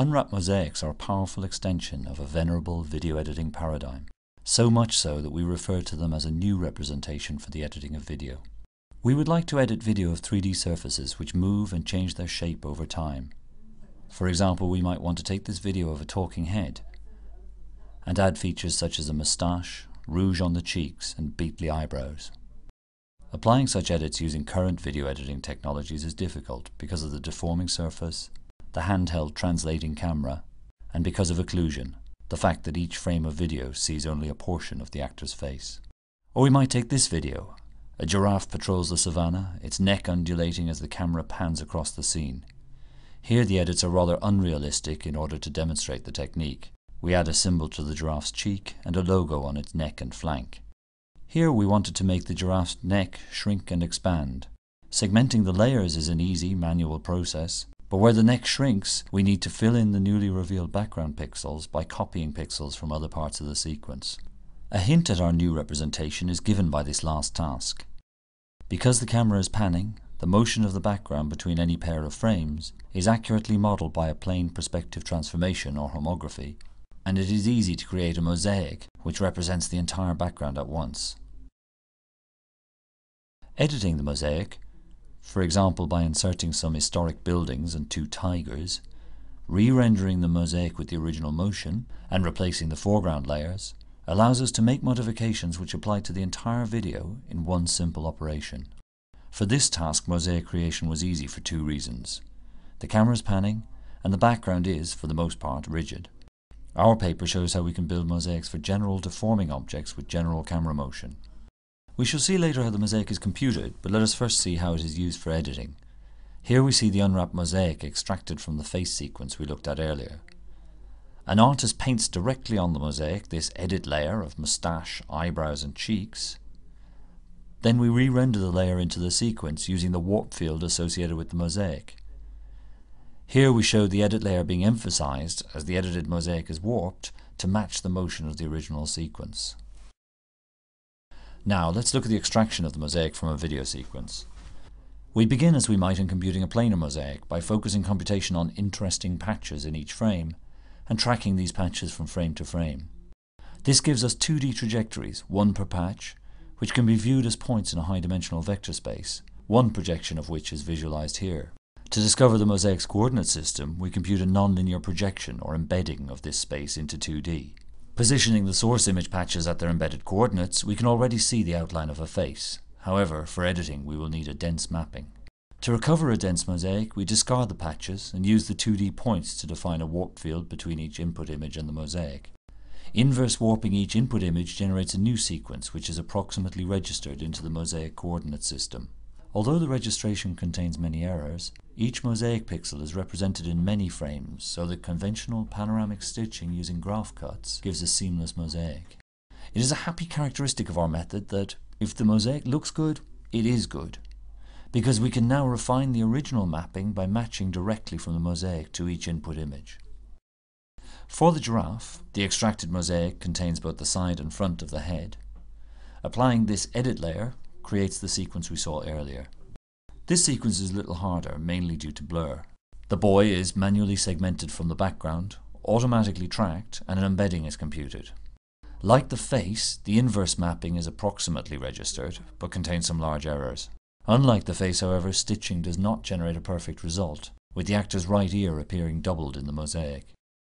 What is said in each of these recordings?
Unwrapped mosaics are a powerful extension of a venerable video editing paradigm, so much so that we refer to them as a new representation for the editing of video. We would like to edit video of 3D surfaces which move and change their shape over time. For example, we might want to take this video of a talking head and add features such as a moustache, rouge on the cheeks and beetly eyebrows. Applying such edits using current video editing technologies is difficult because of the deforming surface, the handheld translating camera, and because of occlusion, the fact that each frame of video sees only a portion of the actor's face. Or we might take this video. A giraffe patrols the savannah, its neck undulating as the camera pans across the scene. Here the edits are rather unrealistic in order to demonstrate the technique. We add a symbol to the giraffe's cheek and a logo on its neck and flank. Here we wanted to make the giraffe's neck shrink and expand. Segmenting the layers is an easy manual process, but where the neck shrinks, we need to fill in the newly revealed background pixels by copying pixels from other parts of the sequence. A hint at our new representation is given by this last task. Because the camera is panning, the motion of the background between any pair of frames is accurately modelled by a plane perspective transformation or homography, and it is easy to create a mosaic which represents the entire background at once. Editing the mosaic, for example by inserting some historic buildings and two tigers, re-rendering the mosaic with the original motion, and replacing the foreground layers, allows us to make modifications which apply to the entire video in one simple operation. For this task mosaic creation was easy for two reasons. The camera is panning, and the background is, for the most part, rigid. Our paper shows how we can build mosaics for general deforming objects with general camera motion. We shall see later how the mosaic is computed, but let us first see how it is used for editing. Here we see the unwrapped mosaic extracted from the face sequence we looked at earlier. An artist paints directly on the mosaic this edit layer of moustache, eyebrows and cheeks. Then we re-render the layer into the sequence using the warp field associated with the mosaic. Here we show the edit layer being emphasized as the edited mosaic is warped to match the motion of the original sequence. Now let's look at the extraction of the mosaic from a video sequence. We begin as we might in computing a planar mosaic by focusing computation on interesting patches in each frame and tracking these patches from frame to frame. This gives us 2D trajectories, one per patch, which can be viewed as points in a high-dimensional vector space, one projection of which is visualized here. To discover the mosaic's coordinate system, we compute a nonlinear projection or embedding of this space into 2D. Positioning the source image patches at their embedded coordinates, we can already see the outline of a face. However, for editing we will need a dense mapping. To recover a dense mosaic, we discard the patches and use the 2D points to define a warp field between each input image and the mosaic. Inverse warping each input image generates a new sequence which is approximately registered into the mosaic coordinate system. Although the registration contains many errors, each mosaic pixel is represented in many frames so that conventional panoramic stitching using graph cuts gives a seamless mosaic. It is a happy characteristic of our method that if the mosaic looks good, it is good, because we can now refine the original mapping by matching directly from the mosaic to each input image. For the giraffe, the extracted mosaic contains both the side and front of the head. Applying this edit layer creates the sequence we saw earlier. This sequence is a little harder, mainly due to blur. The boy is manually segmented from the background, automatically tracked, and an embedding is computed. Like the face, the inverse mapping is approximately registered, but contains some large errors. Unlike the face, however, stitching does not generate a perfect result, with the actor's right ear appearing doubled in the mosaic.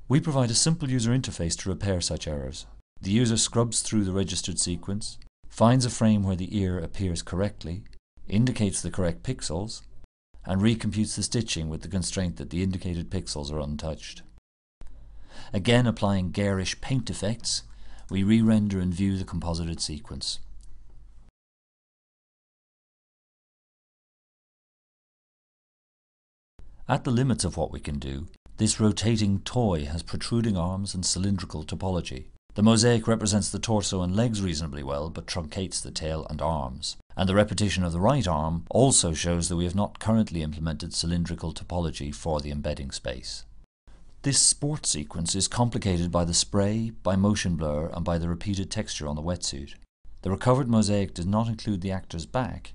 We provide a simple user interface to repair such errors. The user scrubs through the registered sequence, finds a frame where the ear appears correctly, indicates the correct pixels, and recomputes the stitching with the constraint that the indicated pixels are untouched. Again applying garish paint effects, we re-render and view the composited sequence. At the limits of what we can do, this rotating toy has protruding arms and cylindrical topology. The mosaic represents the torso and legs reasonably well, but truncates the tail and arms. And the repetition of the right arm also shows that we have not currently implemented cylindrical topology for the embedding space. This sport sequence is complicated by the spray, by motion blur, and by the repeated texture on the wetsuit. The recovered mosaic does not include the actor's back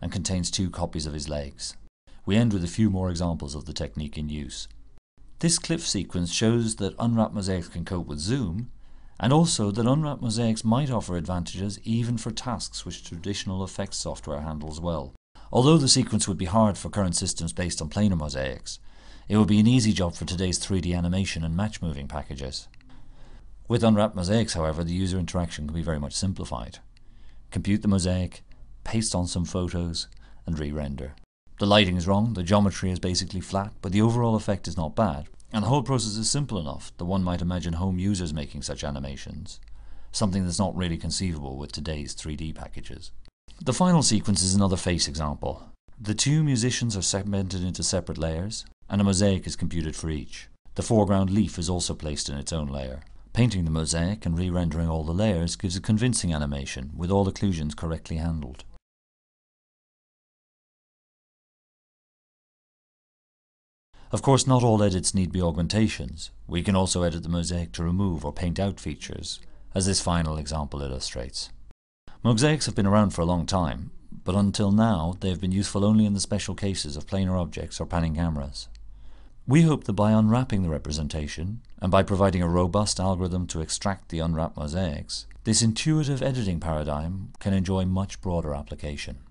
and contains two copies of his legs. We end with a few more examples of the technique in use. This cliff sequence shows that unwrapped mosaics can cope with zoom, and also that unwrapped mosaics might offer advantages even for tasks which traditional effects software handles well. Although the sequence would be hard for current systems based on planar mosaics, it would be an easy job for today's 3D animation and match moving packages. With unwrapped mosaics, however, the user interaction can be very much simplified. Compute the mosaic, paste on some photos, and re-render. The lighting is wrong, the geometry is basically flat, but the overall effect is not bad, and the whole process is simple enough that one might imagine home users making such animations, something that's not really conceivable with today's 3D packages. The final sequence is another face example. The two musicians are segmented into separate layers, and a mosaic is computed for each. The foreground leaf is also placed in its own layer. Painting the mosaic and re-rendering all the layers gives a convincing animation, with all occlusions correctly handled. Of course, not all edits need be augmentations. We can also edit the mosaic to remove or paint out features, as this final example illustrates. Mosaics have been around for a long time, but until now they have been useful only in the special cases of planar objects or panning cameras. We hope that by unwrapping the representation, and by providing a robust algorithm to extract the unwrapped mosaics, this intuitive editing paradigm can enjoy much broader application.